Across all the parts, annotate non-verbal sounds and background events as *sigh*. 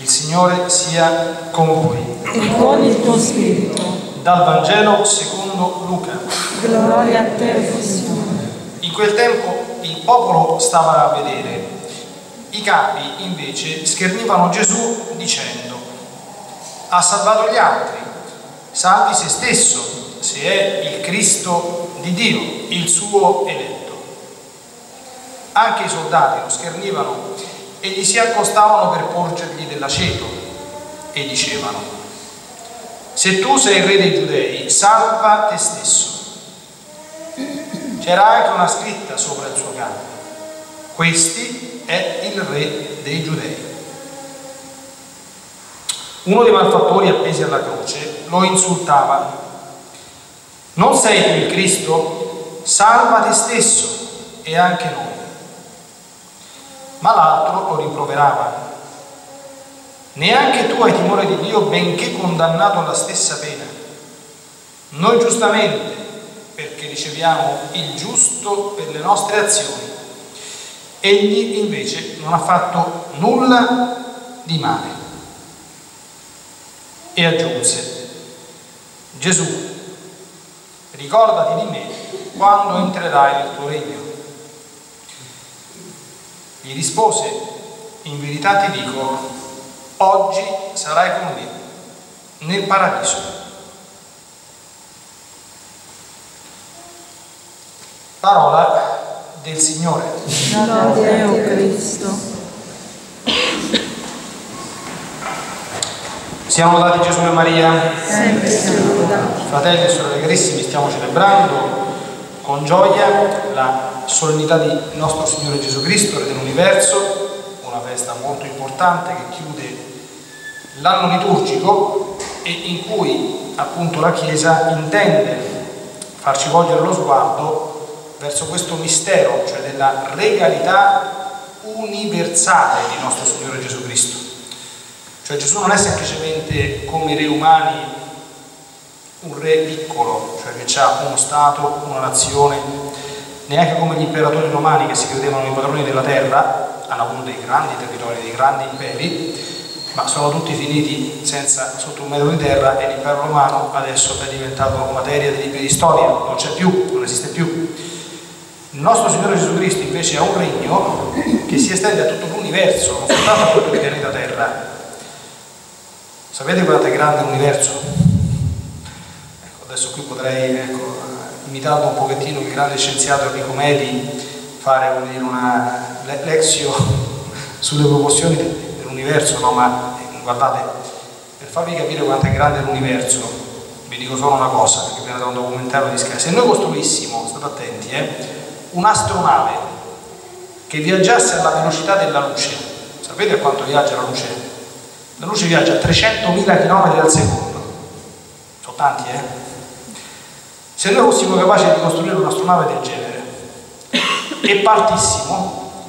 Il Signore sia con voi. e con il tuo spirito. Dal Vangelo secondo Luca. Gloria a te, Signore. In quel tempo il popolo stava a vedere. I capi invece schernivano Gesù dicendo, ha salvato gli altri, salvi se stesso, se è il Cristo di Dio, il suo eletto. Anche i soldati lo schernivano e gli si accostavano per porgergli dell'aceto e dicevano, se tu sei il re dei giudei, salva te stesso. C'era anche una scritta sopra il suo capo. Questi è il re dei giudei. Uno dei malfattori appesi alla croce lo insultava. Non sei tu il Cristo? Salva te stesso e anche noi. Ma l'altro lo rimproverava. Neanche tu hai timore di Dio benché condannato alla stessa pena. Noi giustamente, perché riceviamo il giusto per le nostre azioni. Egli invece non ha fatto nulla di male. E aggiunse, Gesù, ricordati di me quando entrerai nel tuo regno. Gli rispose, in verità ti dico, oggi sarai con me nel paradiso. Parola del Signore. Gloria a Cristo. Siamo lodati Gesù e Maria. Sempre siamo lodati. Fratelli e sorelle carissimi, stiamo celebrando con gioia la solennità di nostro Signore Gesù Cristo, Re dell'Universo, una festa molto importante che chiude l'anno liturgico e in cui appunto la Chiesa intende farci volgere lo sguardo verso questo mistero, cioè della regalità universale di nostro Signore Gesù Cristo. Cioè Gesù non è semplicemente come i re umani un re piccolo, cioè che ha uno Stato, una nazione, neanche come gli imperatori romani che si credevano i padroni della terra, hanno avuto dei grandi territori, dei grandi imperi, ma sono tutti finiti senza sotto un metro di terra e l'impero romano adesso è diventato materia dei libri di storia, non c'è più, non esiste più. Il nostro Signore Gesù Cristo invece ha un regno che si estende a tutto l'universo, non soltanto a tutto il pianeta Terra. Sapete quanto è grande l'universo? Ecco, adesso qui potrei, ecco, imitando un pochettino il grande scienziato Enrico Medi, fare dire, una le- lexio *laughs* sulle proporzioni dell'universo, no? Ma eh, guardate, per farvi capire quanto è grande l'universo, vi dico solo una cosa, perché viene da un documentario di Sky. Se noi costruissimo, state attenti, eh, un'astronave che viaggiasse alla velocità della luce, sapete quanto viaggia la luce? La luce viaggia a 300.000 km al secondo. Sono tanti, eh? Se noi fossimo capaci di costruire un'astronave del genere e partissimo,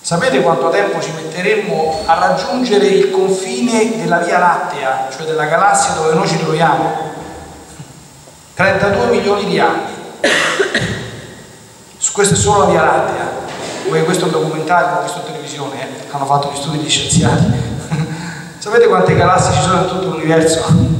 sapete quanto tempo ci metteremmo a raggiungere il confine della Via Lattea, cioè della galassia dove noi ci troviamo? 32 milioni di anni. Su questo è solo la Via Lattea. Voi questo documentario, visto in televisione, eh? hanno fatto gli studi di scienziati. *laughs* Sapete quante galassie ci sono in tutto l'universo?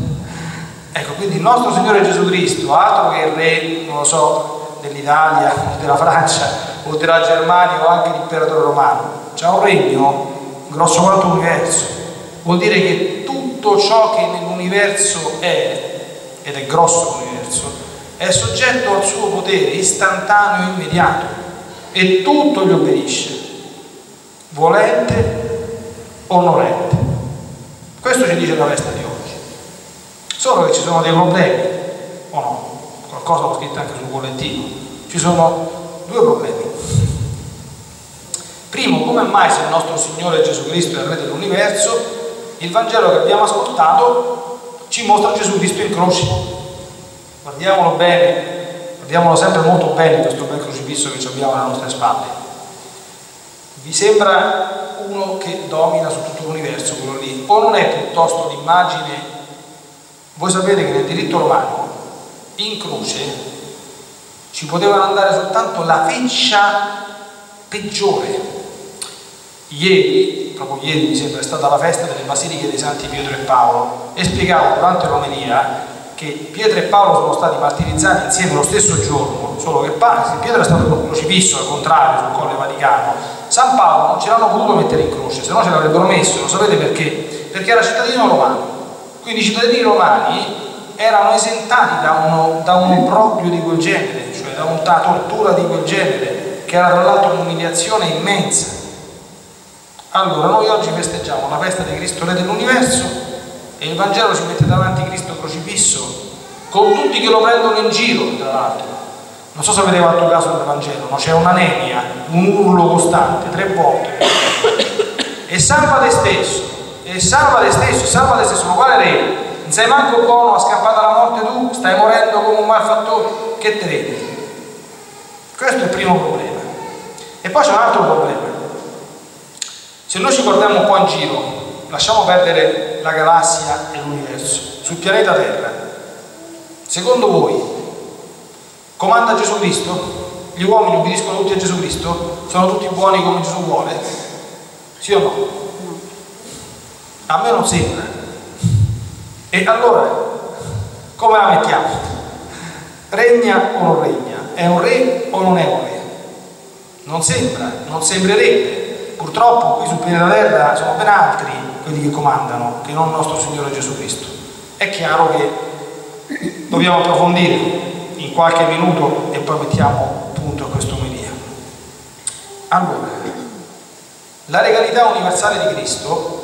Ecco, quindi il nostro Signore Gesù Cristo, altro che il re, non lo so, dell'Italia, della Francia o della Germania o anche l'imperatore romano, c'ha un regno grosso quanto l'universo. Vuol dire che tutto ciò che nell'universo è, ed è grosso l'universo, è soggetto al suo potere istantaneo e immediato e tutto gli obbedisce, volente o nolente. Questo ci dice la festa di oggi. Solo che ci sono dei problemi, o no? Qualcosa l'ho scritto anche sul bollettino. Ci sono due problemi. Primo, come mai se il nostro Signore Gesù Cristo è il Re dell'universo, il Vangelo che abbiamo ascoltato ci mostra Gesù Cristo in croce. Guardiamolo bene, guardiamolo sempre molto bene questo bel crocifisso che abbiamo alle nostre spalle. Vi sembra uno che domina su tutto l'universo, quello lì, o non è piuttosto l'immagine? Voi sapete che nel diritto romano, in croce, ci potevano andare soltanto la feccia peggiore. Ieri, proprio ieri mi sembra, è stata la festa delle basiliche dei Santi Pietro e Paolo e spiegavo durante l'omelia che Pietro e Paolo sono stati martirizzati insieme lo stesso giorno, solo che Pietro è stato crocifisso al contrario sul Colle Vaticano, San Paolo non ce l'hanno potuto mettere in croce, se no ce l'avrebbero messo, lo sapete perché? Perché era cittadino romano, quindi i cittadini romani erano esentati da, uno, da un obbrobrio di quel genere, cioè da una tortura di quel genere, che era tra l'altro un'umiliazione immensa. Allora, noi oggi festeggiamo la festa di Cristo Re dell'universo e il Vangelo ci mette davanti Cristo crocifisso con tutti che lo prendono in giro, tra l'altro. Non so se avete fatto caso del Vangelo, ma c'è un'anemia, un urlo costante, tre volte. E salva te stesso, e salva te stesso, salva te stesso, ma quale re? Non sei manco buono, ha scappato alla morte tu, stai morendo come un malfattore, che te vedi? Questo è il primo problema. E poi c'è un altro problema. Se noi ci guardiamo un po' in giro, lasciamo perdere la galassia e l'universo, sul pianeta Terra, secondo voi comanda Gesù Cristo? Gli uomini obbediscono tutti a Gesù Cristo? Sono tutti buoni come Gesù vuole? Sì o no? A me non sembra. E allora, come la mettiamo? Regna o non regna? È un re o non è un re? Non sembra, non sembrerebbe. Purtroppo qui sul pianeta Terra sono ben altri quelli che comandano che non il nostro Signore Gesù Cristo. È chiaro che dobbiamo approfondire in qualche minuto e poi mettiamo punto a questo omelia. Allora, la regalità universale di Cristo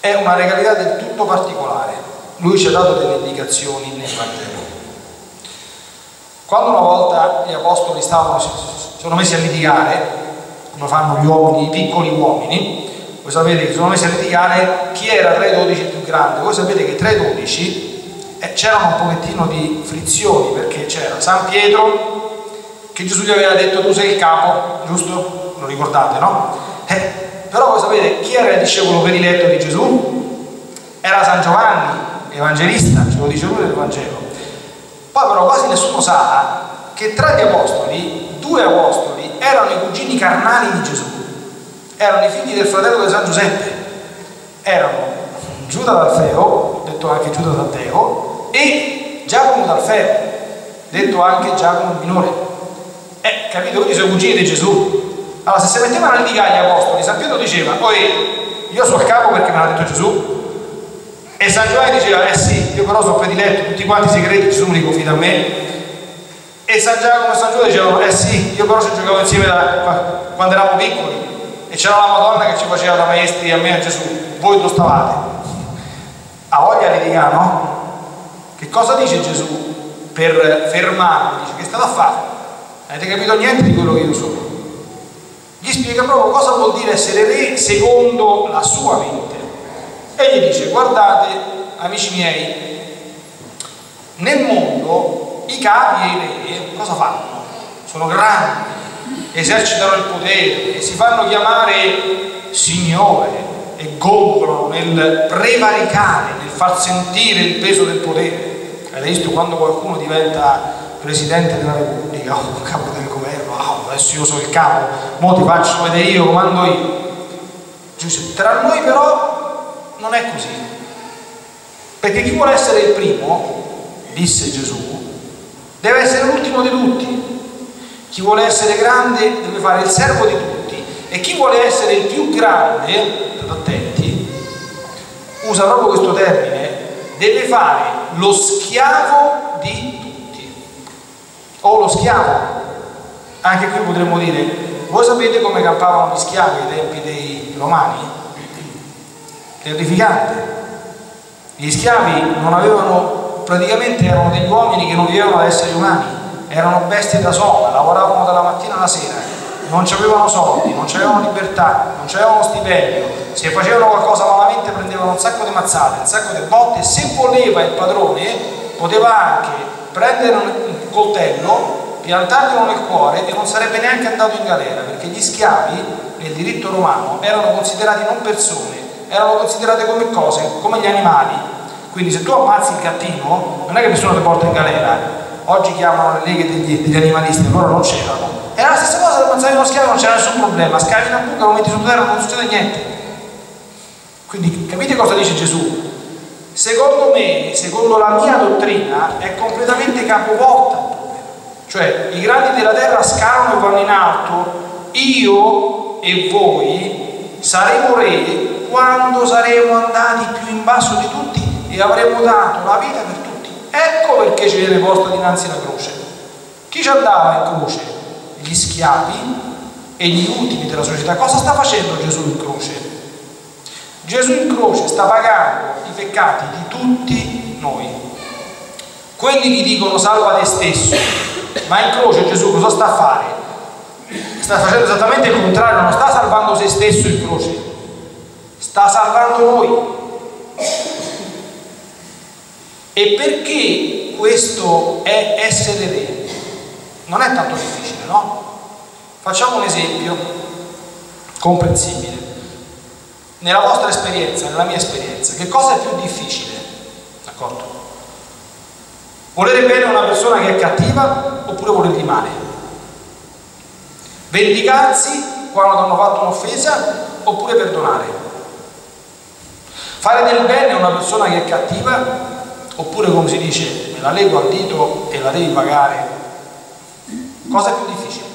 è una regalità del tutto particolare. Lui ci ha dato delle indicazioni nel Vangelo. Quando una volta gli apostoli stavano, sono messi a litigare come fanno gli uomini, i piccoli uomini, voi sapete che sono messi a litigare chi era tra i dodici più grande. Voi sapete che tra i dodici eh, c'erano un pochettino di frizioni perché c'era San Pietro che Gesù gli aveva detto tu sei il capo, giusto? Lo ricordate, no? Eh, però voi sapete chi era il discepolo prediletto di Gesù? Era San Giovanni, evangelista, ce lo dice lui nel Vangelo. Poi però quasi nessuno sa che tra gli apostoli, due apostoli erano i cugini carnali di Gesù, erano i figli del fratello di San Giuseppe, erano Giuda d'Alfeo, detto anche Giuda Taddeo, e Giacomo d'Alfeo, detto anche Giacomo il minore. Eh, capite? Quindi sono i cugini di Gesù. Allora, se si mettevano a litigare gli apostoli, San Pietro diceva, poi io sono il capo perché me l'ha detto Gesù, e San Giovanni diceva, eh sì, io però sono prediletto, tutti quanti i segreti Gesù li confida a me, e San Giacomo e San Giuda dicevano, eh sì, io però ci giocavo insieme da, quando eravamo piccoli e c'era la Madonna che ci faceva da maestri a me e a Gesù, voi dove stavate? Ha voglia litigare, no? Che cosa dice Gesù per fermarlo? Dice, che state a fare? Avete capito niente di quello che io sono? Gli spiega proprio cosa vuol dire essere re secondo la sua mente. E gli dice, guardate, amici miei, nel mondo i capi e i re cosa fanno? Sono grandi, esercitano il potere si fanno chiamare Signore e gongolano nel prevaricare, nel far sentire il peso del potere. Avete visto quando qualcuno diventa Presidente della Repubblica o capo del governo, adesso io sono il capo, mo ti faccio vedere io, comando io. Tra noi però non è così. Perché chi vuole essere il primo, disse Gesù, deve essere l'ultimo di tutti. Chi vuole essere grande deve fare il servo di tutti e chi vuole essere il più grande, state attenti, usa proprio questo termine, deve fare lo schiavo di tutti. O lo schiavo. Anche qui potremmo dire, voi sapete come campavano gli schiavi ai tempi dei romani? Terrificante. Gli schiavi non avevano praticamente erano degli uomini che non vivevano ad esseri umani, erano bestie da sola, lavoravano dalla mattina alla sera, non avevano soldi, non avevano libertà, non avevano stipendio, se facevano qualcosa malamente prendevano un sacco di mazzate, un sacco di botte se voleva il padrone poteva anche prendere un coltello, piantarglielo nel cuore e non sarebbe neanche andato in galera perché gli schiavi nel diritto romano erano considerati non persone, erano considerate come cose, come gli animali quindi se tu ammazzi il gattino, non è che nessuno ti porta in galera. Oggi chiamano le leghe degli, degli animalisti, allora non c'erano. È la stessa cosa ammazzavi uno schiavo non c'era nessun problema, scavi una buca, lo metti sottoterra, non succede niente. Quindi capite cosa dice Gesù? Secondo me, secondo la mia dottrina, è completamente capovolta. Cioè, i grandi della terra scalano e vanno in alto, io e voi saremo re quando saremo andati più in basso di tutti e avremo dato la vita per tutti. Ecco perché ci viene posta dinanzi la croce. Chi ci andava in croce? Gli schiavi e gli ultimi della società. Cosa sta facendo Gesù in croce? Gesù in croce sta pagando i peccati di tutti noi. Quelli che dicono salva te stesso, ma in croce Gesù cosa sta a fare? Sta facendo esattamente il contrario, non sta salvando se stesso in croce, sta salvando noi. E perché questo è essere re? Non è tanto difficile, no? Facciamo un esempio comprensibile. Nella vostra esperienza, nella mia esperienza, che cosa è più difficile? D'accordo? Volere bene a una persona che è cattiva oppure volergli male? Vendicarsi quando hanno fatto un'offesa oppure perdonare? Fare del bene a una persona che è cattiva oppure come si dice me la leggo al dito e la devi pagare? Cosa è più difficile?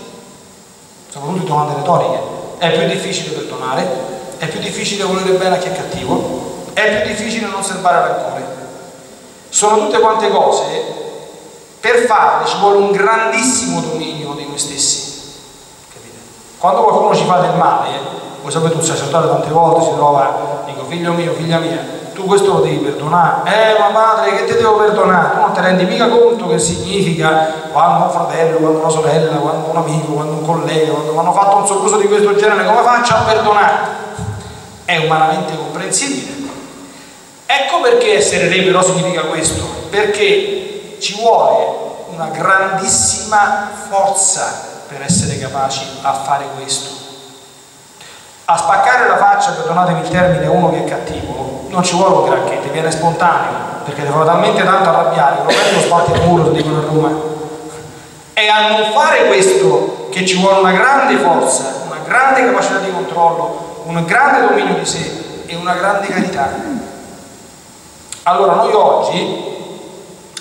Sono tutte domande retoriche. È più difficile perdonare? È più difficile volere bene a chi è cattivo? È più difficile non serbare rancore? Sono tutte quante cose per farle ci vuole un grandissimo dominio di noi stessi. Capite? Quando qualcuno ci fa del male, voi sapete un sacerdote tante volte si trova, dico figlio mio, figlia mia, tu questo lo devi perdonare. Eh ma madre che ti devo perdonare? Tu non ti rendi mica conto che significa quando un fratello, quando una sorella, quando un amico, quando un collega, quando hanno fatto un soccorso di questo genere, come faccio a perdonare? È umanamente comprensibile. Ecco perché essere re però significa questo, perché ci vuole una grandissima forza per essere capaci a fare questo. A spaccare la faccia, perdonatemi il termine, uno che è cattivo, non ci vuole un granché, ti viene spontaneo, perché fa talmente tanto arrabbiare, lo prendo spatti al muro, dicono a Roma. È a non fare questo che ci vuole una grande forza, una grande capacità di controllo, un grande dominio di sé e una grande carità. Allora noi oggi,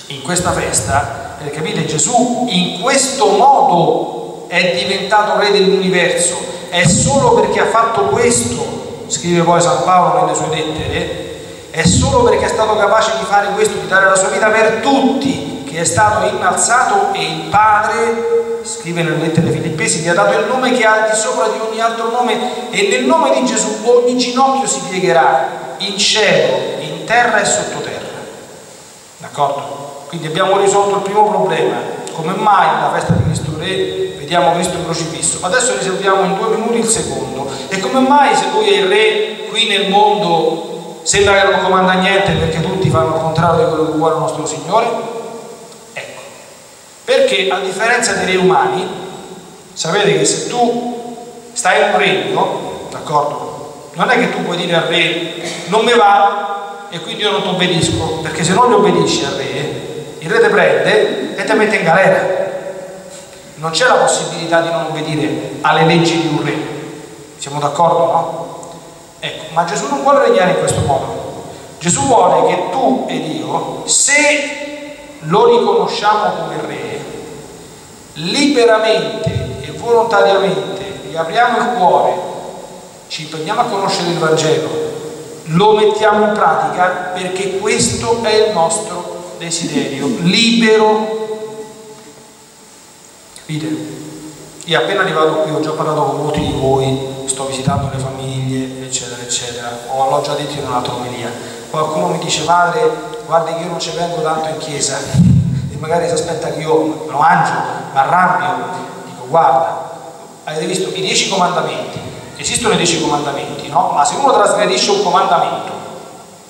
in questa festa, perché capite, Gesù in questo modo è diventato re dell'universo, è solo perché ha fatto questo, scrive poi San Paolo nelle sue lettere, è solo perché è stato capace di fare questo, di dare la sua vita per tutti, che è stato innalzato e il Padre, scrive nelle lettere filippesi, gli ha dato il nome che ha di sopra di ogni altro nome e nel nome di Gesù ogni ginocchio si piegherà in cielo, in terra e sottoterra. D'accordo? Quindi abbiamo risolto il primo problema. Come mai nella festa di Cristo Re vediamo Cristo crocifisso? Adesso risolviamo in due minuti il secondo. E come mai se lui è il re qui nel mondo sembra che non comanda niente perché tutti fanno il contrario di quello che vuole il nostro Signore? Ecco. Perché a differenza dei re umani, sapete che se tu stai in un regno, d'accordo? Non è che tu puoi dire al re non mi va e quindi io non ti obbedisco, perché se non gli obbedisci al re, il re ti prende e ti mette in galera. Non c'è la possibilità di non obbedire alle leggi di un re. Siamo d'accordo, no? Ecco, ma Gesù non vuole regnare in questo modo. Gesù vuole che tu ed io, se lo riconosciamo come re, liberamente e volontariamente gli apriamo il cuore, ci impegniamo a conoscere il Vangelo, lo mettiamo in pratica perché questo è il nostro desiderio, libero. Capite? Io appena arrivato qui ho già parlato con molti di voi, sto visitando le famiglie, eccetera, eccetera, o l'ho già detto in un'altra omelia. Qualcuno mi dice, padre, guarda che io non ci vengo tanto in chiesa, e magari si aspetta che io lo mangio, mi arrabbio, dico, guarda, avete visto i dieci comandamenti, esistono i dieci comandamenti, no? Ma se uno trasgredisce un comandamento,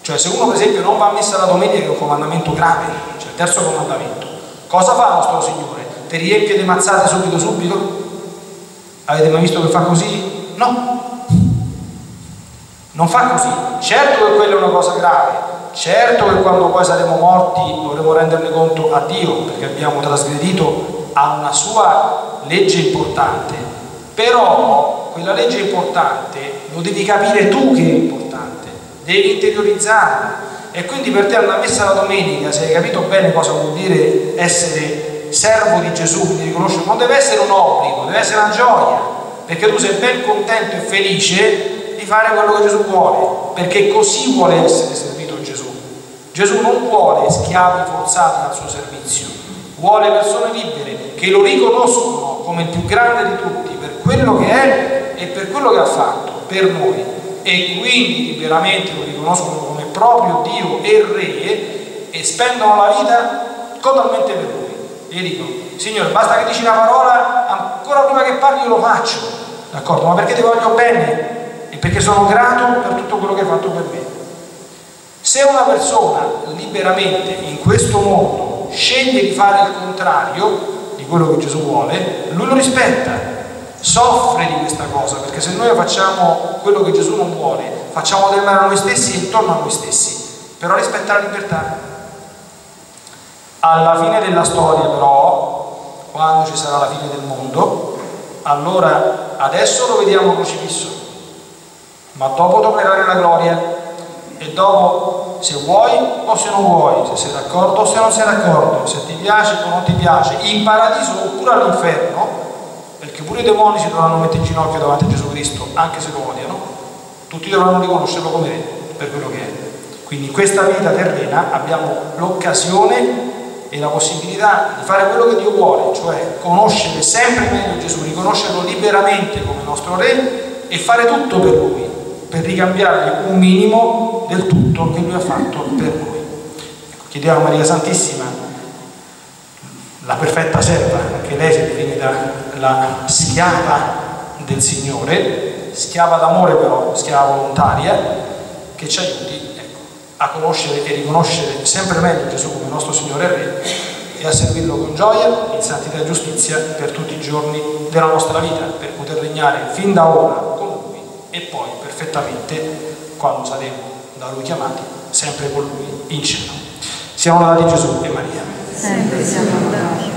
cioè se uno per esempio non va a messa la domenica che è un comandamento grave, cioè il terzo comandamento, cosa fa il nostro Signore? Ti riempie di mazzate subito subito? Avete mai visto che fa così? No. Non fa così. Certo che quella è una cosa grave, certo che quando poi saremo morti dovremo renderne conto a Dio perché abbiamo trasgredito a una sua legge importante, Però quella legge importante lo devi capire tu che è importante, devi interiorizzarla. E quindi per te alla messa la domenica, se hai capito bene cosa vuol dire essere servo di Gesù, di riconoscere, non deve essere un obbligo, deve essere una gioia, perché tu sei ben contento e felice di fare quello che Gesù vuole, perché così vuole essere servito Gesù. Gesù non vuole schiavi forzati al suo servizio, vuole persone libere che lo riconoscono come il più grande di tutti per quello che è e per quello che ha fatto per noi e quindi liberamente lo riconoscono come proprio Dio e Re e spendono la vita totalmente per Lui. E dico, Signore, basta che dici una parola, ancora prima che parli io lo faccio, d'accordo? Ma perché ti voglio bene e perché sono grato per tutto quello che hai fatto per me. Se una persona liberamente in questo mondo sceglie di fare il contrario di quello che Gesù vuole, lui lo rispetta, soffre di questa cosa, perché se noi facciamo quello che Gesù non vuole, facciamo del male a noi stessi e intorno a noi stessi, però rispetta la libertà. Alla fine della storia però, quando ci sarà la fine del mondo, allora adesso lo vediamo crocifisso, ma dopo tornerà nella gloria e dopo se vuoi o se non vuoi, se sei d'accordo o se non sei d'accordo, se ti piace o non ti piace, in paradiso oppure all'inferno, perché pure i demoni si dovranno mettere in ginocchio davanti a Gesù Cristo, anche se lo odiano, tutti dovranno riconoscerlo come re per quello che è. Quindi in questa vita terrena abbiamo l'occasione e la possibilità di fare quello che Dio vuole, cioè conoscere sempre meglio Gesù, riconoscerlo liberamente come nostro re e fare tutto per Lui, per ricambiargli un minimo del tutto che Lui ha fatto per noi. Ecco, chiediamo a Maria Santissima la perfetta serva, che lei si è definita la schiava del Signore, schiava d'amore però, schiava volontaria, che ci aiuti ecco, a conoscere e riconoscere sempre meglio Gesù come nostro Signore e Re e a servirlo con gioia, in santità e giustizia per tutti i giorni della nostra vita, per poter regnare fin da ora con Lui e poi perfettamente quando saremo da Lui chiamati, sempre con Lui in cielo. Siamo lodati Gesù e Maria sempre siamo lodati.